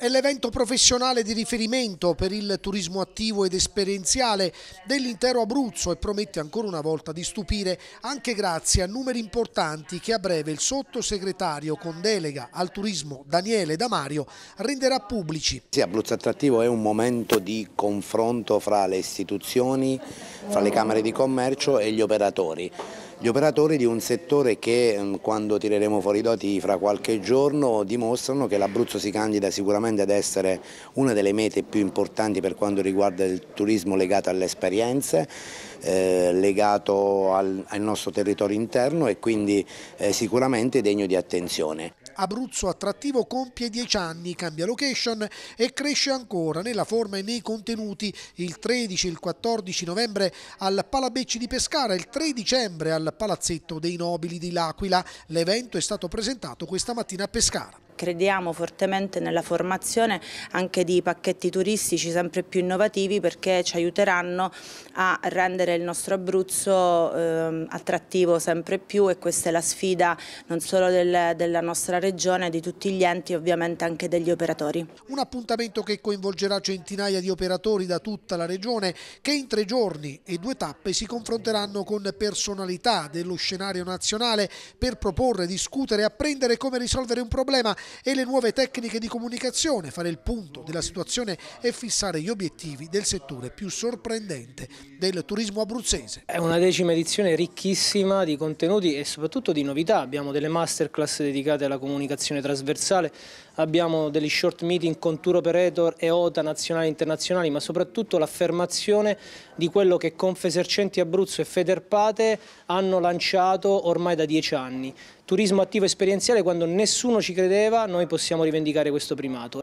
È l'evento professionale di riferimento per il turismo attivo ed esperienziale dell'intero Abruzzo e promette ancora una volta di stupire anche grazie a numeri importanti che a breve il sottosegretario con delega al turismo Daniele Damario renderà pubblici. Sì, Abruzzo Attrattivo è un momento di confronto fra le istituzioni, fra le camere di commercio e gli operatori gli operatori di un settore che mm, quando tireremo fuori i doti fra qualche giorno dimostrano che l'Abruzzo si candida sicuramente ad essere una delle mete più importanti per quanto riguarda il turismo legato alle esperienze, eh, legato al, al, nostro territorio interno e quindi eh, sicuramente degno di attenzione. Abruzzo attrattivo compie 10 anni, cambia location e cresce ancora nella forma e nei contenuti il 13 e il 14 novembre al Palabecci di Pescara, il 3 dicembre al Palazzetto dei Nobili di L'Aquila. L'evento è stato presentato questa mattina a Pescara crediamo fortemente nella formazione anche di pacchetti turistici sempre più innovativi perché ci aiuteranno a rendere il nostro Abruzzo eh, attrattivo sempre più e questa è la sfida non solo del, della nostra regione, di tutti gli enti ovviamente anche degli operatori. Un appuntamento che coinvolgerà centinaia di operatori da tutta la regione che in tre giorni e due tappe si confronteranno con personalità dello scenario nazionale per proporre, discutere e apprendere come risolvere un problema e le nuove tecniche di comunicazione, fare il punto della situazione e fissare gli obiettivi del settore più sorprendente del turismo abruzzese. È una decima edizione ricchissima di contenuti e soprattutto di novità, abbiamo delle masterclass dedicate alla comunicazione trasversale, abbiamo degli short meeting con tour operator e OTA nazionali e internazionali, ma soprattutto l'affermazione di quello che Confesercenti Abruzzo e Federpate hanno lanciato ormai da dieci anni. Turismo attivo esperienziale quando nessuno ci credeva, noi possiamo rivendicare questo primato.